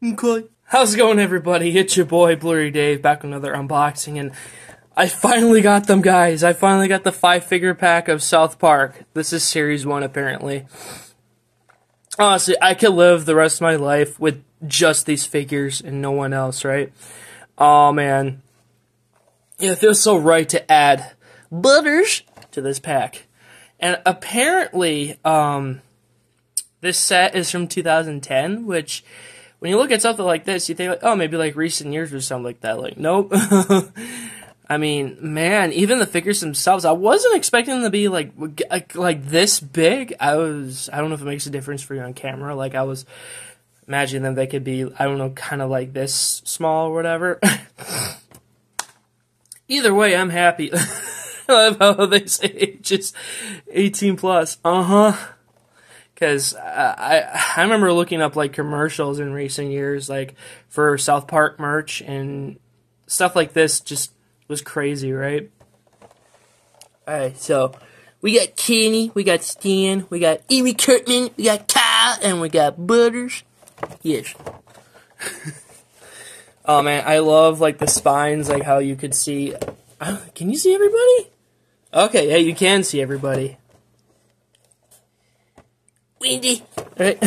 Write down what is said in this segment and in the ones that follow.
Okay. How's it going, everybody? It's your boy Blu-ray Dave back with another unboxing, and I finally got them, guys. I finally got the five figure pack of South Park. This is series one, apparently. Honestly, I could live the rest of my life with just these figures and no one else, right? Oh man, it feels so right to add Butters to this pack, and apparently, um, this set is from 2010, which when you look at something like this, you think like, oh, maybe like recent years or something like that. Like, nope. I mean, man, even the figures themselves, I wasn't expecting them to be like like this big. I was, I don't know if it makes a difference for you on camera. Like, I was imagining them they could be, I don't know, kind of like this small or whatever. Either way, I'm happy. I love how they say ages 18 plus. Uh huh because I I remember looking up like commercials in recent years, like for South Park merch and stuff like this. Just was crazy, right? All right, so we got Kenny, we got Stan, we got Eric Cartman, we got Kyle, and we got Butters. Yes. oh man, I love like the spines, like how you could see. Uh, can you see everybody? Okay, yeah, you can see everybody. Windy. Right.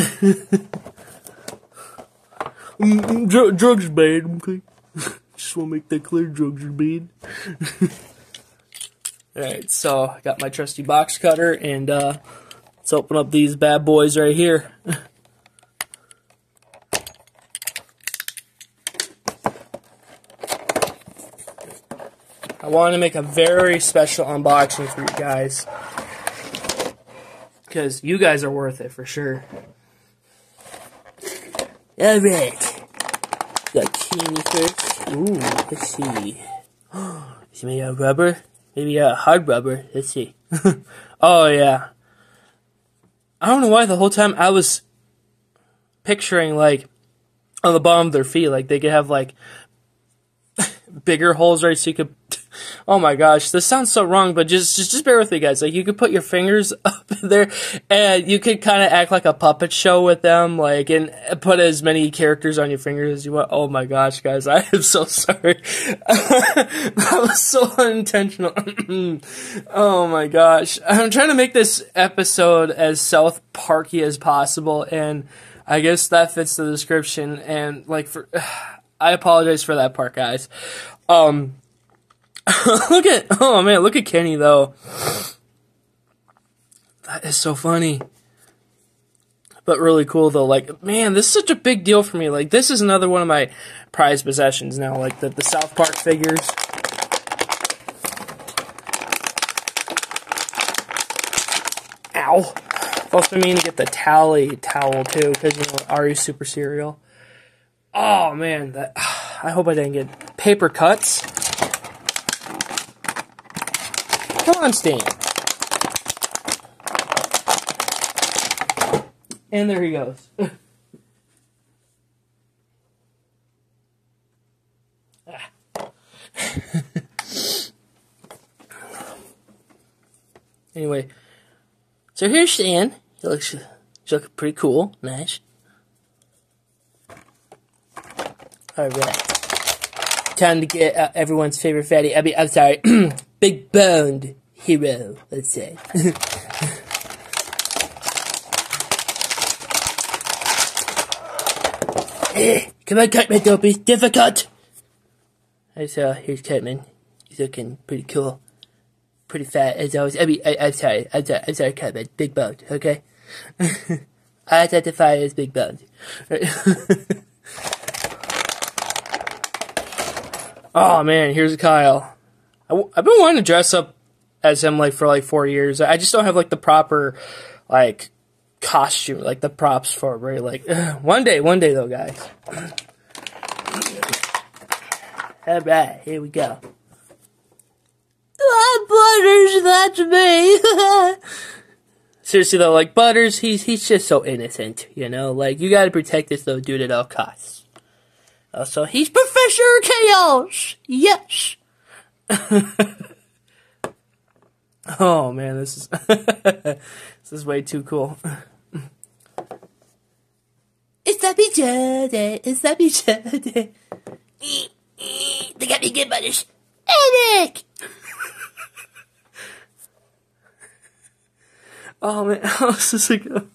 Dr- drugs are bad, okay? Just want to make that clear, drugs are bad. Alright, so I got my trusty box cutter, and uh, let's open up these bad boys right here. I want to make a very special unboxing for you guys because you guys are worth it for sure. All right, got Kenny first. Ooh, let's see. Is it made out of rubber? Maybe a hard rubber. Let's see. oh yeah. I don't know why the whole time I was picturing like on the bottom of their feet, like they could have like bigger holes, right? So you could Oh my gosh, this sounds so wrong, but just just just bear with me, guys. Like you could put your fingers up there, and you could kind of act like a puppet show with them, like and put as many characters on your fingers as you want. Oh my gosh, guys, I am so sorry. that was so unintentional. oh my gosh, I'm trying to make this episode as South Parky as possible, and I guess that fits the description. And like for, I apologize for that part, guys. Um look at oh man, look at Kenny though. That is so funny. But really cool though. Like, man, this is such a big deal for me. Like, this is another one of my prized possessions now. Like the the South Park figures. Ow. Also mean to get the Towelie towel too, because you know Ari Super Cereal. Oh man, that I hope I didn't get paper cuts. Stan. And there he goes. anyway, so here's Stan. He looks, he's pretty cool. Nice. Alright. Time to get uh, everyone's favorite fatty. I mean, I'm sorry. big boned hero, let's say. come on, Cartman, don't be difficult. I saw, here's Cartman. He's looking pretty cool. Pretty fat, as always. I mean, I, am sorry, I'm sorry, I'm sorry, Cartman. Big boned, okay? I identify as big boned. oh man, here's Kyle. i w- I've been wanting to dress up as him like for like four years. I just don't have like the proper like costume, like the props for it. Right, like one day, one day though, guys. All right, here we go. Ah, Butters, that's me. Seriously though, like Butters, he's he's just so innocent, you know. Like you got to protect this little dude at all costs. Also, he's Professor Chaos. Yes. oh man, this is this is way too cool. It's Happy Joe Day. It's Happy Joe Day. They got me good this headache. oh man, how else does it go?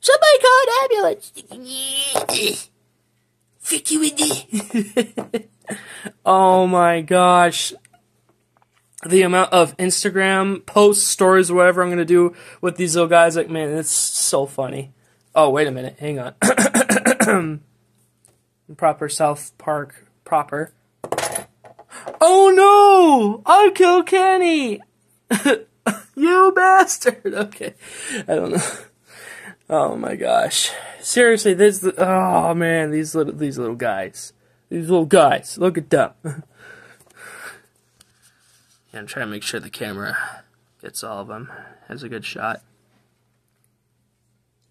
Somebody call an ambulance. Frick you, Indy. oh my gosh. The amount of Instagram posts, stories, whatever I'm gonna do with these little guys, like man, it's so funny. Oh, wait a minute, hang on. proper South Park proper. Oh no! I killed Kenny! you bastard! Okay. I don't know. Oh my gosh. Seriously, this oh man, these little these little guys. These little guys. Look at them. yeah, I'm trying to make sure the camera gets all of them. Has a good shot.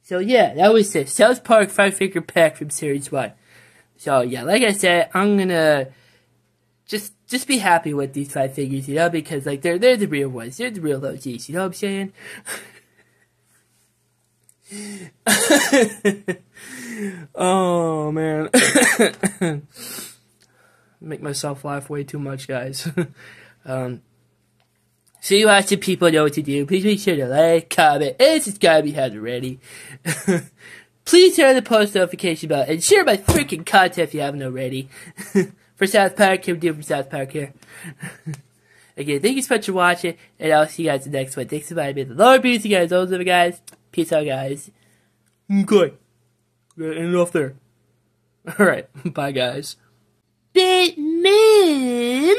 So yeah, that was the South Park Five figure Pack from Series 1. So yeah, like I said, I'm gonna just just be happy with these five figures, you know, because like they're they're the real ones. They're the real OGs, you know what I'm saying? oh man. Make myself laugh way too much, guys. um so you of people know what to do. Please make sure to like, comment, and subscribe if you haven't already. Please turn on the post notification bell and share my freaking content if you haven't already. for South Park, Kim do from South Park here. Again, thank you so much for watching, and I'll see you guys in the next one. Thanks for inviting me. The Lord be with you guys, those of you guys. Peace out, guys. Okay. End off there. Alright, bye, guys. Batman!